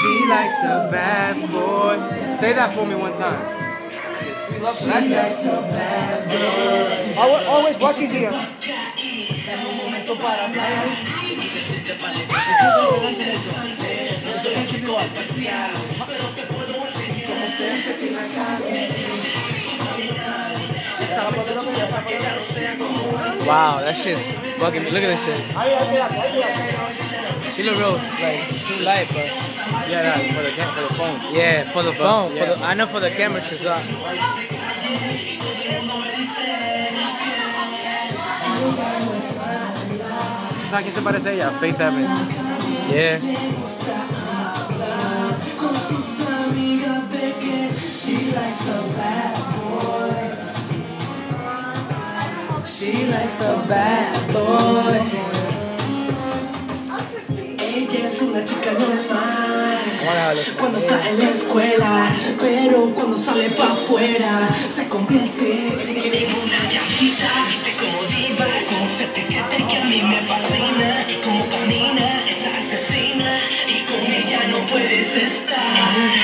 She likes a bad boy. Say that for me one time. We love that. Always, always watching here. Wow, that shit's fucking me. Look at this shit. She look real like too light, but Yeah, yeah, for the cam- for the phone. yeah, for the phone, for yeah. the I know for the camera she's up. ¿Sabes quién se parece a ella? Faith Evans. Yeah. She likes a bad boy. Ella es una chica normal. Cuando está en la escuela, pero cuando sale para afuera, se convierte en una viajita. Viste como diva, como se te que a mí me fascina. Y como camina, esa asesina. Y con ella no puedes estar.